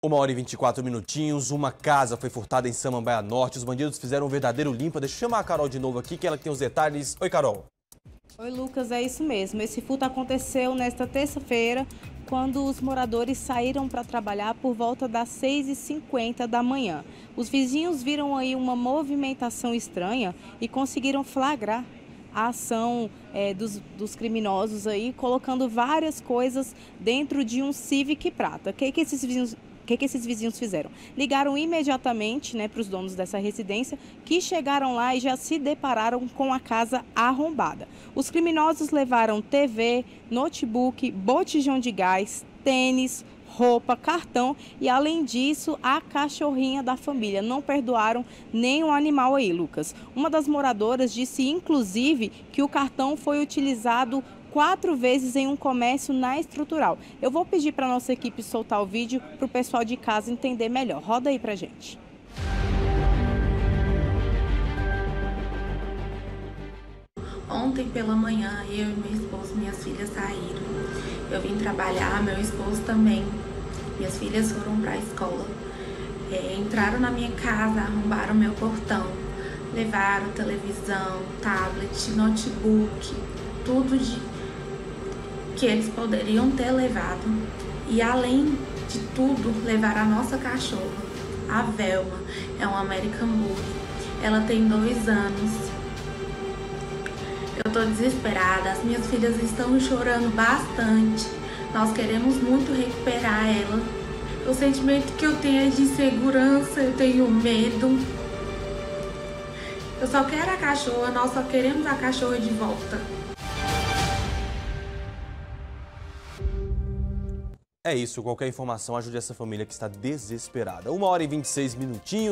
Uma hora e 24 minutinhos, uma casa foi furtada em Samambaia Norte. Os bandidos fizeram um verdadeiro limpa. Deixa eu chamar a Carol de novo aqui, que ela tem os detalhes. Oi, Carol. Oi, Lucas, é isso mesmo. Esse furto aconteceu nesta terça-feira, quando os moradores saíram para trabalhar por volta das 6h50 da manhã. Os vizinhos viram aí uma movimentação estranha e conseguiram flagrar a ação é, dos, dos, criminosos aí, colocando várias coisas dentro de um Civic prata. O que, que esses vizinhos que, que esses vizinhos fizeram? Ligaram imediatamente né, para os donos dessa residência, que chegaram lá e já se depararam com a casa arrombada. Os criminosos levaram TV, notebook, botijão de gás, tênis, roupa, cartão e, além disso, a cachorrinha da família. Não perdoaram o animal aí, Lucas. Uma das moradoras disse, inclusive, que o cartão foi utilizado quatro vezes em um comércio na estrutural. Eu vou pedir para nossa equipe soltar o vídeo para o pessoal de casa entender melhor. Roda aí para gente. Ontem pela manhã, eu e meu esposo, minhas filhas saíram. Eu vim trabalhar, meu esposo também. Minhas filhas foram para a escola. É, entraram na minha casa, arrombaram meu portão, levaram televisão, tablet, notebook, tudo de que eles poderiam ter levado e além de tudo levar a nossa cachorra, a Velma, é um American Bully. Ela tem dois anos. Tô desesperada, as minhas filhas estão chorando bastante. Nós queremos muito recuperar ela. O sentimento que eu tenho é de insegurança, eu tenho medo. Eu só quero a cachorra, nós só queremos a cachorra de volta. É isso, qualquer informação ajude essa família que está desesperada. Uma hora e 26 minutinhos.